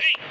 Hey!